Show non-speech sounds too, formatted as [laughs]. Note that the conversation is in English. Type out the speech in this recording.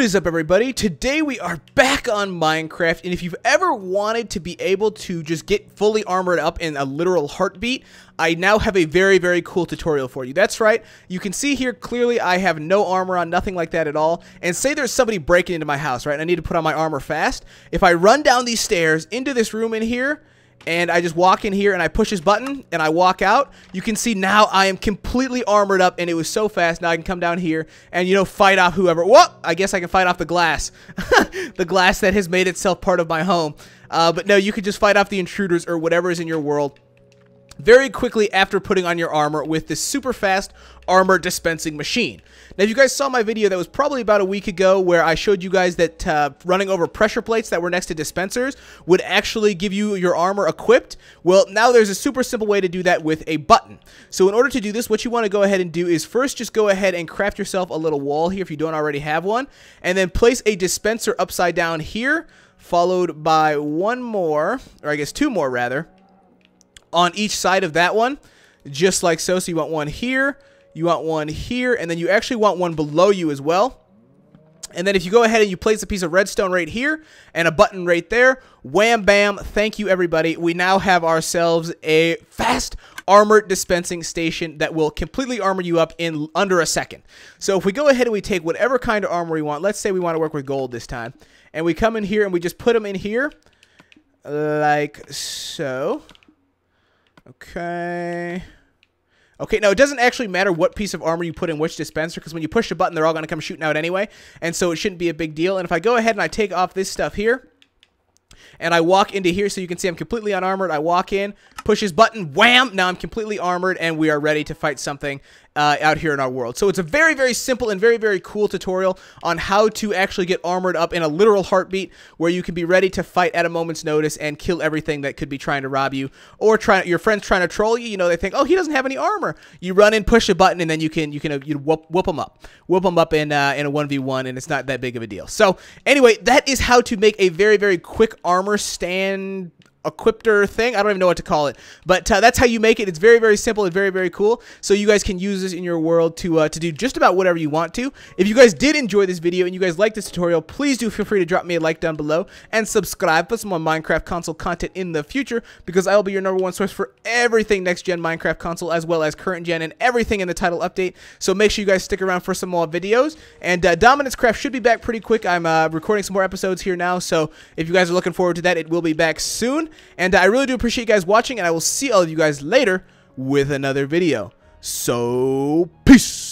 is up everybody? Today we are back on Minecraft and if you've ever wanted to be able to just get fully armored up in a literal heartbeat, I now have a very very cool tutorial for you. That's right, you can see here clearly I have no armor on, nothing like that at all, and say there's somebody breaking into my house, right? I need to put on my armor fast. If I run down these stairs into this room in here, and I just walk in here and I push this button and I walk out, you can see now I am completely armored up and it was so fast. Now I can come down here and, you know, fight off whoever. Whoa! I guess I can fight off the glass. [laughs] the glass that has made itself part of my home. Uh, but no, you could just fight off the intruders or whatever is in your world very quickly after putting on your armor with this super fast armor dispensing machine. Now, if you guys saw my video that was probably about a week ago where I showed you guys that uh, running over pressure plates that were next to dispensers would actually give you your armor equipped, well, now there's a super simple way to do that with a button. So in order to do this, what you want to go ahead and do is first just go ahead and craft yourself a little wall here if you don't already have one, and then place a dispenser upside down here, followed by one more, or I guess two more rather, on each side of that one, just like so. So you want one here, you want one here, and then you actually want one below you as well. And then if you go ahead and you place a piece of redstone right here and a button right there, wham bam, thank you everybody. We now have ourselves a fast armor dispensing station that will completely armor you up in under a second. So if we go ahead and we take whatever kind of armor we want, let's say we want to work with gold this time, and we come in here and we just put them in here like so. Okay. Okay, now it doesn't actually matter what piece of armor you put in which dispenser, because when you push the button, they're all going to come shooting out anyway, and so it shouldn't be a big deal. And if I go ahead and I take off this stuff here, and I walk into here so you can see I'm completely unarmored. I walk in, push his button, wham! Now I'm completely armored and we are ready to fight something uh, out here in our world. So it's a very, very simple and very, very cool tutorial on how to actually get armored up in a literal heartbeat where you can be ready to fight at a moment's notice and kill everything that could be trying to rob you or try your friends trying to troll you. You know, they think, oh, he doesn't have any armor. You run in, push a button, and then you can you can uh, you whoop, whoop them up, whoop them up in uh, in a one v one, and it's not that big of a deal. So anyway, that is how to make a very, very quick armor stand equipter thing. I don't even know what to call it, but uh, that's how you make it. It's very, very simple and very, very cool. So you guys can use this in your world to uh, to do just about whatever you want to. If you guys did enjoy this video and you guys like this tutorial, please do feel free to drop me a like down below and subscribe for some more Minecraft console content in the future because I will be your number one source for everything next gen Minecraft console as well as current gen and everything in the title update. So make sure you guys stick around for some more videos. And uh, Dominance Craft should be back pretty quick. I'm uh, recording some more episodes here now, so if you guys are looking forward to that, it will be back And I really do appreciate you guys watching, and I will see all of you guys later with another video. So, peace!